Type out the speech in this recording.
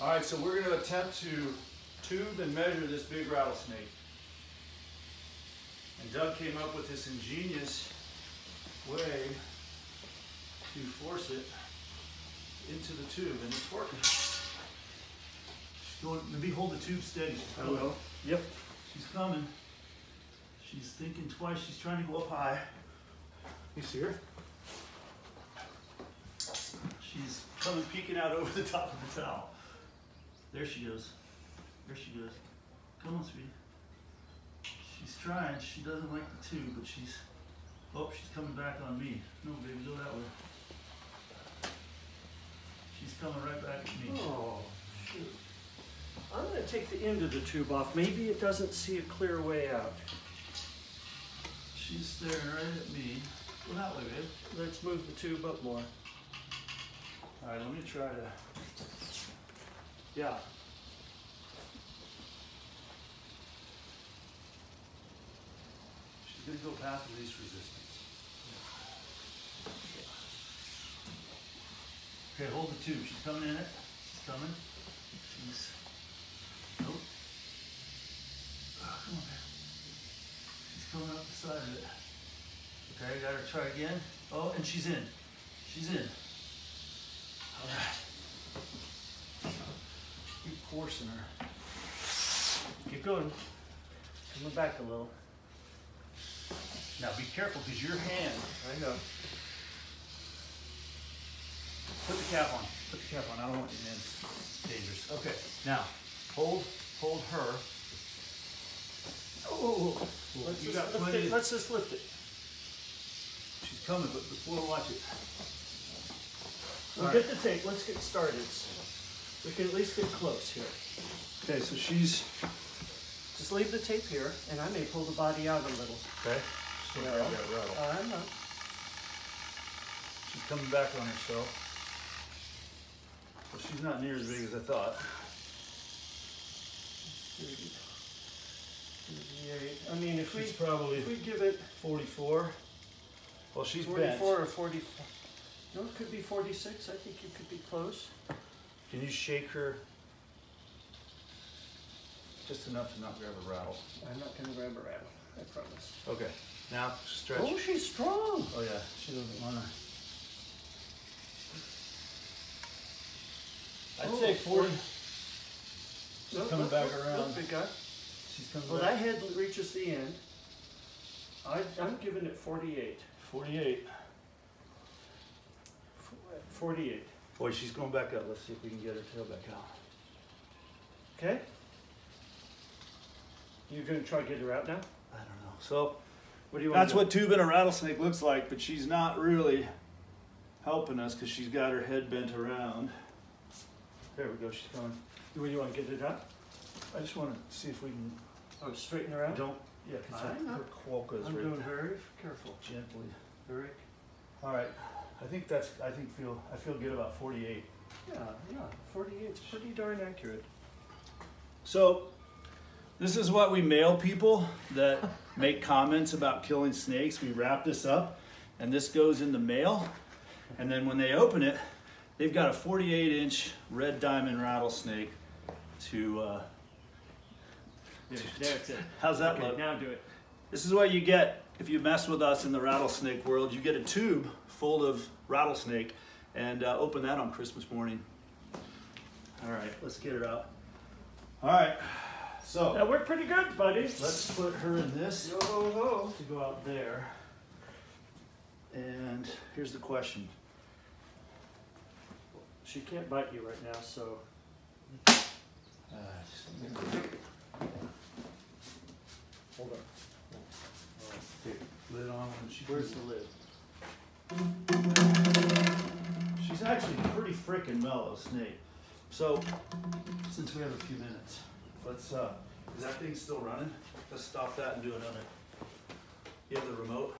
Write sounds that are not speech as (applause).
All right, so we're gonna attempt to tube and measure this big rattlesnake. And Doug came up with this ingenious way to force it into the tube, and it's working. She's going, maybe hold the tube steady. I will. Yep, she's coming. She's thinking twice. She's trying to go up high. You see her? She's coming peeking out over the top of the towel. There she goes. There she goes. Come on, sweetie. She's trying. She doesn't like the tube, but she's. Oh, she's coming back on me. No, baby, go that way. She's coming right back at me. Oh, shoot. I'm gonna take the end of the tube off. Maybe it doesn't see a clear way out. She's staring right at me. Go that way, babe. Let's move the tube up more. All right, let me try to. Yeah. She's gonna go past of least resistance. Okay, hold the tube. She's coming in it. She's coming. She's. Nope. Ah, come on, babe. She's coming up the side of it. Okay, got her try again. Oh, and she's in. She's in. All right. Forcing her. Keep going. Coming back a little. Now be careful because your hand. I know. Put the cap on. Put the cap on. I don't want your hands dangerous. Okay. Now hold hold her. Oh, oh, oh, oh. let's, you just got lift it. let's just lift it. She's coming, but before watch it. We'll get the tape. Let's get started. We can at least get close here. Okay, so she's Just leave the tape here, and I may pull the body out a little. okay. Still Yeah. grab that rattle. I'm not. She's coming back on herself. Well, she's not near as big as I thought. 30, 38. I mean, if we probably if we give it 44. Well, she's bent. 44 or 45. No, it could be 46. I think you could be close. Can you shake her just enough to not grab a rattle? I'm not going to grab a rattle. I promise. Okay. Now stretch. Oh, she's strong. Oh yeah, she doesn't wanna. I'd Oh, say forty. Look, She's coming look, back look, around. Look, big guy. She's coming Well, back. that head reaches the end. I, I'm giving it 48. Forty-eight. 48. Boy, she's going back up. Let's see if we can get her tail back out. Okay? You're going to try to get her out now? I don't know. So What do you want that's what tubing a rattlesnake looks like, but she's not really helping us because she's got her head bent around. There we go. She's coming. Do you want to get it out? I just want to see if we can. Oh, straighten her out? Don't. Yeah, because I her, know. her cloaca is I'm right doing there. very careful. Gently. Very. All right. I think that's. I think feel. I feel good about forty-eight. Yeah, yeah. 48 is pretty darn accurate. So, this is what we mail people that (laughs) make comments about killing snakes. We wrap this up, and this goes in the mail. And then when they open it, they've got a 48 inch red diamond rattlesnake to. Uh, There, that's it. how's that okay, look? now do it. This is what you get if you mess with us in the rattlesnake world. You get a tube full of rattlesnake and uh, open that on Christmas morning. All right, let's get her out. All right, so That worked pretty good, buddy. let's put her in this Yo ho ho. to go out there. And here's the question. She can't bite you right now, so. Uh, just- Hold on. Okay, lid on when she Where's the lid? She's actually pretty freaking mellow snake. So, since we have a few minutes, let's, uh, is that thing still running? Let's stop that and do another. You have the remote?